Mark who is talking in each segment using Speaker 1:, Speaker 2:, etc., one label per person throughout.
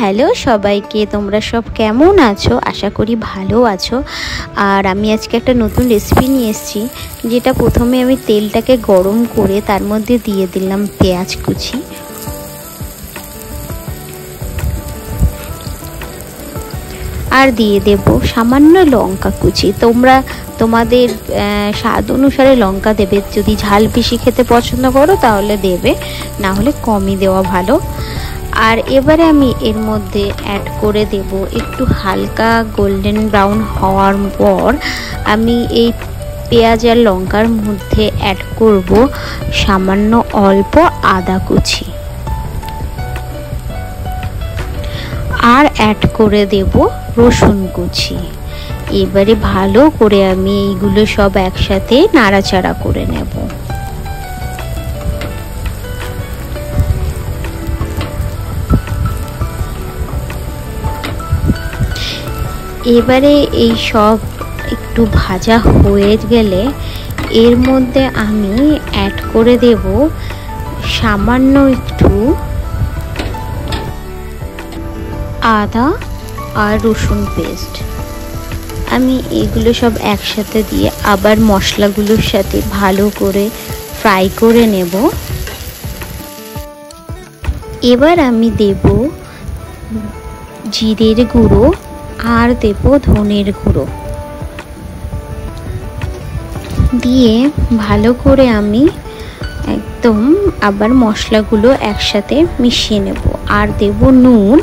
Speaker 1: Hello সবাইকে, তোমরা সব কেমন আছো? আশা করি ভালো আছো। আর আমি আজকে একটা নতুন রেসিপি নিয়ে এসেছি, যেটা প্রথমে আমি তেলটাকে গরম করে তার মধ্যে দিয়ে দিলাম পেঁয়াজ কুচি। আর দিয়ে দেব সামান্য লঙ্কা কুচি। তোমরা, তোমাদের স্বাদ অনুসারে লঙ্কা দেবে। যদি ঝাল বেশি খেতে পছন্দ করো তাহলে দেবে, না হলে কমই দেওয়া ভালো। আর এবারে আমি এর মধ্যে অ্যাড করে দেব একটু হালকা গোল্ডেন ব্রাউন হওয়ার পর আমি এই পেঁয়াজ আর লঙ্কার মধ্যে অ্যাড করব সামান্য অল্প আদা কুচি। আর অ্যাড করে দেব রসুন কুচি। এবারে ভালো করে আমি এইগুলো সব একসাথে নাড়াচাড়া করে নেব। এবারে এই সব একটু ভাজা হয়ে গেলে এর মধ্যে আমি অ্যাড করে দেব সামান্য একটু আদা আর রসুন পেস্ট আমি এগুলো সব একসাথে দিয়ে আবার মশলাগুলোর সাথে ভালো করে ফ্রাই করে নেব। এবার আমি দেব জিরের গুঁড়ো। আর দেব ধনের গুঁড়ো। দিয়ে ভালো করে আমি একদম আবার মশলাগুলো একসাথে মিশিয়ে নেব। আর দেব নুন।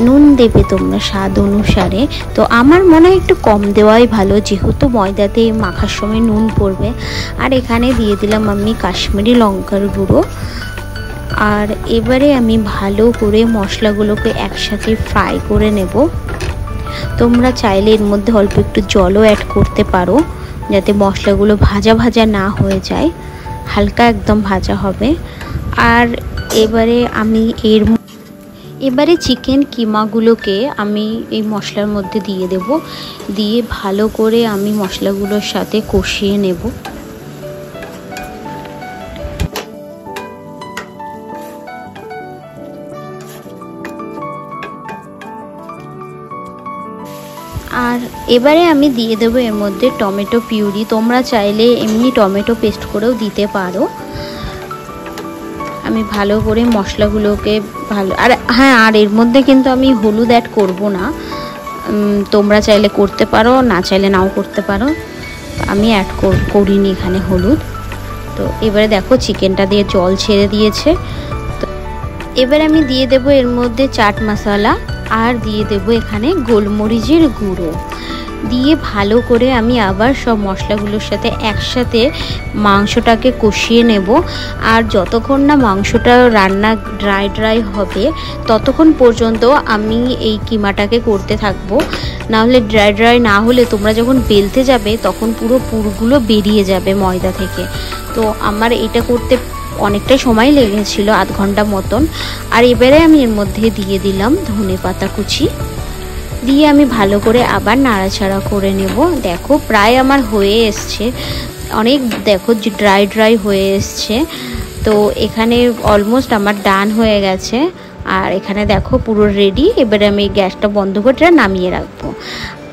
Speaker 1: নুন দেবে তোমরা স্বাদ অনুসারে। তো আমার মনে হয় একটু কম দেওয়াই ভালো, যেহেতু ময়দাতে মাখার সময় নুন পড়বে। আর এখানে দিয়ে দিলাম আমি কাশ্মীরি লঙ্কার গুঁড়ো। আর এবারে আমি ভালো করে মশলাগুলোকে একসাথে ফ্রাই করে নেব। তোমরা চাইলে এর মধ্যে অল্প একটু জলও অ্যাড করতে পারো, যাতে মশলাগুলো ভাজা ভাজা না হয়ে যায়। হালকা একদম ভাজা হবে। আর এবারে আমি এর এবারে চিকেন কিমাগুলোকে আমি এই মশলার মধ্যে দিয়ে দেব। দিয়ে ভালো করে আমি মশলাগুলোর সাথে কষিয়ে নেব। আর এবারে আমি দিয়ে দেবো এর মধ্যে টমেটো পিউরি। তোমরা চাইলে এমনি টমেটো পেস্ট করেও দিতে পারো। আমি ভালো করে মশলাগুলোকে ভালো আর হ্যাঁ আর এর মধ্যে কিন্তু আমি হলুদ অ্যাড করব না। তোমরা চাইলে করতে পারো, না চাইলে নাও করতে পারো। আমি অ্যাড করিনি এখানে হলুদ। তো এবারে দেখো চিকেনটা দিয়ে জল ছেড়ে দিয়েছে। তো এবার আমি দিয়ে দেব এর মধ্যে চাট মশলা। আর দিয়ে দেব এখানে গোলমরিচের গুঁড়ো। দিয়ে ভালো করে আমি আবার সব মশলাগুলোর সাথে একসাথে মাংসটাকে কষিয়ে নেব। আর যতক্ষণ না মাংসটা রান্না ড্রাই ড্রাই হবে, ততক্ষণ পর্যন্ত আমি এই কিমাটাকে করতে থাকব। নাহলে ড্রাই ড্রাই না হলে তোমরা যখন বেলতে যাবে, তখন পুরো পুরগুলো বেরিয়ে যাবে ময়দা থেকে। তো আমার এটা করতে অনেকটাই সময় লেগেছিল, আধ ঘণ্টা মতন। আর এবারে আমি এর মধ্যে দিয়ে দিলাম ধনে পাতা কুচি। দিয়ে আমি ভালো করে আবার নাড়াচাড়া করে নেব। দেখো, প্রায় আমার হয়ে এসছে। অনেক দেখো, যে ড্রাই ড্রাই হয়ে এসছে। তো এখানে অলমোস্ট আমার ডান হয়ে গেছে। আর এখানে দেখো, পুরো রেডি এবারে আমি গ্যাসটা বন্ধ করে নামিয়ে রাখব।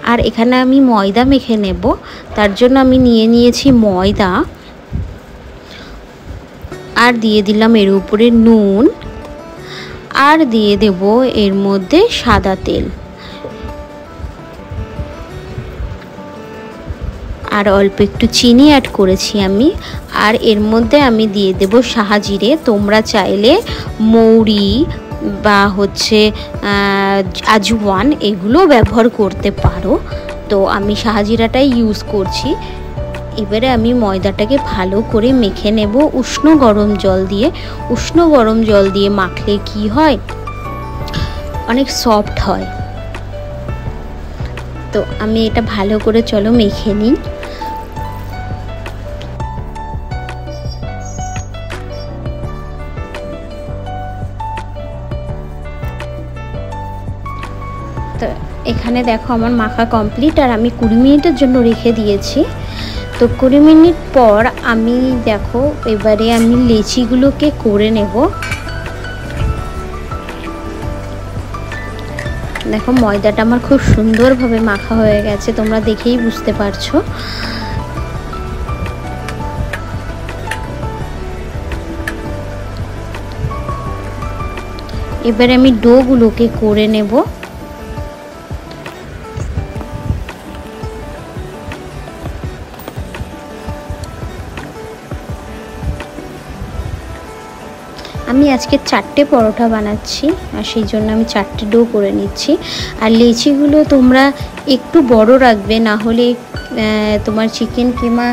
Speaker 1: আর এখানে আমি ময়দা মেখে নেব। তার জন্য আমি নিয়ে নিয়েছি ময়দা। আর দিয়ে দিলাম এর উপরে নুন। আর দিয়ে দেব এর মধ্যে সাদা তেল। আর অল্প একটু চিনি অ্যাড করেছি আমি। আর এর মধ্যে আমি দিয়ে দেব সাহাজিরে। তোমরা চাইলে মৌরি বা হচ্ছে আজওয়ান এগুলো ব্যবহার করতে পারো। তো আমি সাহাজিরাটাই ইউজ করছি। এবারে আমি ময়দাটাকে ভালো করে মেখে নেব উষ্ণ গরম জল দিয়ে। উষ্ণ গরম জল দিয়ে মাখলে কি হয়? অনেক সফট হয়। তো আমি এটা ভালো করে চলো মেখে নিই। তো এখানে দেখো আমার মাখা কমপ্লিট আর আমি কুড়ি মিনিটের জন্য রেখে দিয়েছি। তো কুড়ি মিনিট পর আমি, দেখো, এবারে আমি লেচিগুলোকে করে নেব। দেখো, ময়দাটা আমার খুব সুন্দরভাবে মাখা হয়ে গেছে, তোমরা দেখেই বুঝতে পারছ। এবারে আমি ডোগুলোকে করে নেব। আমি আজকে চারটে পরোটা বানাচ্ছি, আর সেই জন্য আমি চারটে ডো করে নিচ্ছি। আর লেচিগুলো তোমরা একটু বড় রাখবে, না হলে তোমার চিকেন কিমা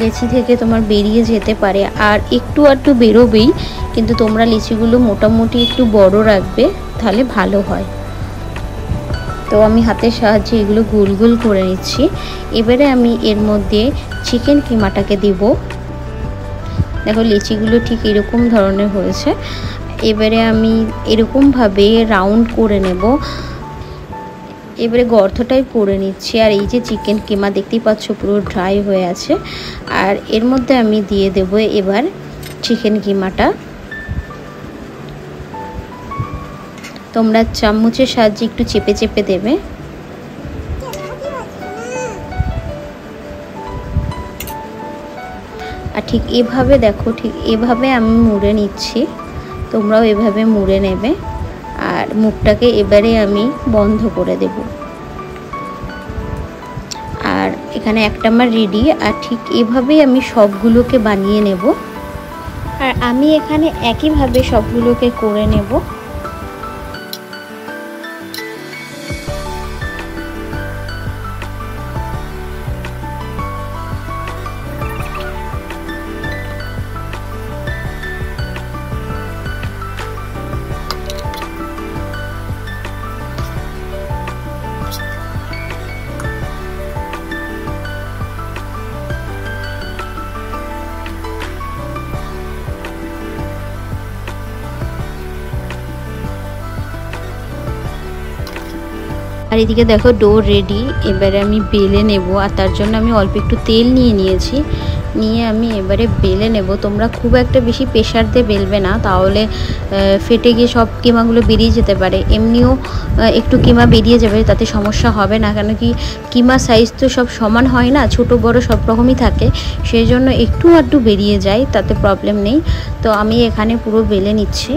Speaker 1: লেচি থেকে তোমার বেরিয়ে যেতে পারে। আর একটু আধটু বেরোবেই, কিন্তু তোমরা লিচিগুলো মোটামুটি একটু বড় রাখবে, তাহলে ভালো হয়। তো আমি হাতের সাহায্যে এগুলো গোল গোল করে নিচ্ছি। এবারে আমি এর মধ্যে চিকেন কিমাটাকে দিব। দেখো লিচিগুলো ঠিক এরকম ধরনের হয়েছে। এবারে আমি এরকমভাবে রাউন্ড করে নেব। এবারে গর্তটাই করে নিচ্ছি। আর এই যে চিকেন কিমা দেখতেই পাচ্ছ পুরো ড্রাই হয়ে আছে। আর এর মধ্যে আমি দিয়ে দেব এবার চিকেন কিমাটা। তোমরা চামচের সাহায্যে একটু চেপে চেপে দেবে। আর ঠিক এভাবে দেখো, ঠিক এভাবে আমি মুড়ে নিচ্ছি। তোমরাও এভাবে মুড়ে নেবে। আর মুখটাকে এবারে আমি বন্ধ করে দেব। আর এখানে একটা আমার রেডি আর ঠিক এভাবেই আমি সবগুলোকে বানিয়ে নেব। আর আমি এখানে একইভাবে সবগুলোকে করে নেব। আর এদিকে দেখো ডো রেডি এবারে আমি বেলে নেব, আর তার জন্য আমি অল্প একটু তেল নিয়ে নিয়েছি। নিয়ে আমি এবারে বেলে নেব। তোমরা খুব একটা বেশি প্রেশার দিয়ে বেলবে না, তাহলে ফেটে গিয়ে সব কিমাগুলো বেরিয়ে যেতে পারে। এমনিও একটু কিমা বেরিয়ে যাবে, তাতে সমস্যা হবে না, কেন কি কিমা সাইজ তো সব সমান হয় না, ছোট, বড় সব রকমই থাকে। সেই জন্য একটু আধটু বেরিয়ে যায়, তাতে প্রবলেম নেই। তো আমি এখানে পুরো বেলে নিচ্ছি।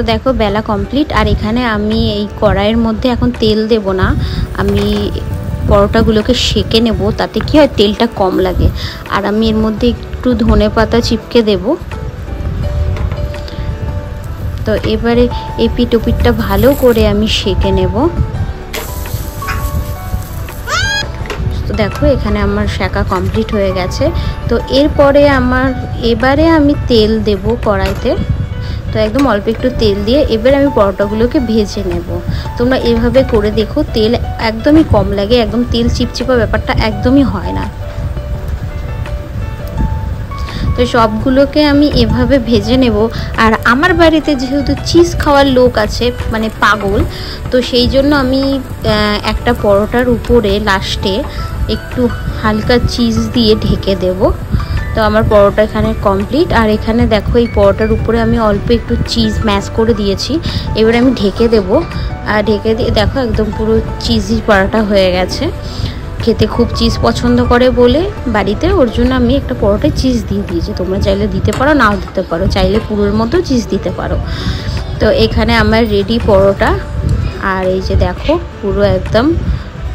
Speaker 1: তো দেখো, বেলা কমপ্লিট আর এখানে আমি এই কড়াইয়ের মধ্যে এখন তেল দেব না। আমি পরোটাগুলোকে সেকে নেব, তাতে কি হয়, তেলটা কম লাগে। আর আমি এর মধ্যে একটু ধনে পাতা চিপকে দেব। তো এবারে এই পিটোপিটটা ভালো করে আমি সেকে নেব। তো দেখো, এখানে আমার শেখা কমপ্লিট হয়ে গেছে। তো এরপরে আমার, এবারে আমি তেল দেব কড়াইতে। তো একদম অল্প একটু তেল দিয়ে এবার আমি পরোটাগুলোকে ভেজে নেব। তোমরা এভাবে করে দেখো, তেল একদমই কম লাগে, একদম তেল চিপচিপা ব্যাপারটা একদমই হয় না। তো সবগুলোকে আমি এভাবে ভেজে নেব। আর আমার বাড়িতে যেহেতু চিজ খাওয়ার লোক আছে মানে পাগল, তো সেই জন্য আমি একটা পরোটার উপরে লাস্টে একটু হালকা চিজ দিয়ে ঢেকে দেবো। তো আমার পরোটা এখানে কমপ্লিট আর এখানে দেখো, এই পরোটার উপরে আমি অল্প একটু চিজ ম্যাশ করে দিয়েছি। এবারে আমি ঢেকে দেব। আর ঢেকে দিয়ে, দেখো একদম পুরো চিজি পরোটা হয়ে গেছে। খেতে খুব চিজ পছন্দ করে বলে বাড়িতে, ওর জন্য আমি একটা পরোটায় চিজ দিয়ে দিয়েছি। তোমরা চাইলে দিতে পারো, নাও দিতে পারো। চাইলে পুরোর মতো চিজ দিতে পারো। তো এখানে আমার রেডি পরোটা। আর এই যে দেখো, পুরো একদম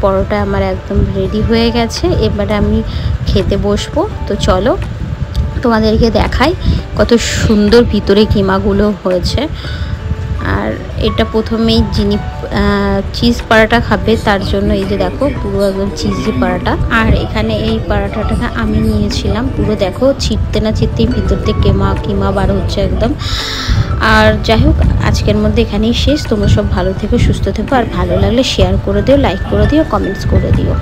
Speaker 1: পরোটা আমার একদম রেডি হয়ে গেছে। এবারে আমি খেতে বসবো। তো চলো, তোমাদেরকে দেখাই কত সুন্দর ভিতরে কিমাগুলো হয়েছে। আর এটা প্রথমেই যিনি চিজ পাড়াটা খাবে, তার জন্য এই যে দেখো, পুরো একদম চিজি পাড়াটা। আর এখানে এই পাড়াটাটাকে আমি নিয়েছিলাম। পুরো দেখো, ছিটতে না ছিটতেই ভিতর থেকে কেমা, কিমা বার হচ্ছে একদম। আর যাই হোক, আজকের মধ্যে এখানেই শেষ। তোমরা সব ভালো থেকো, সুস্থ থেকো, আর ভালো লাগলে শেয়ার করে দিও লাইক করে দিও কমেন্টস করে দিও।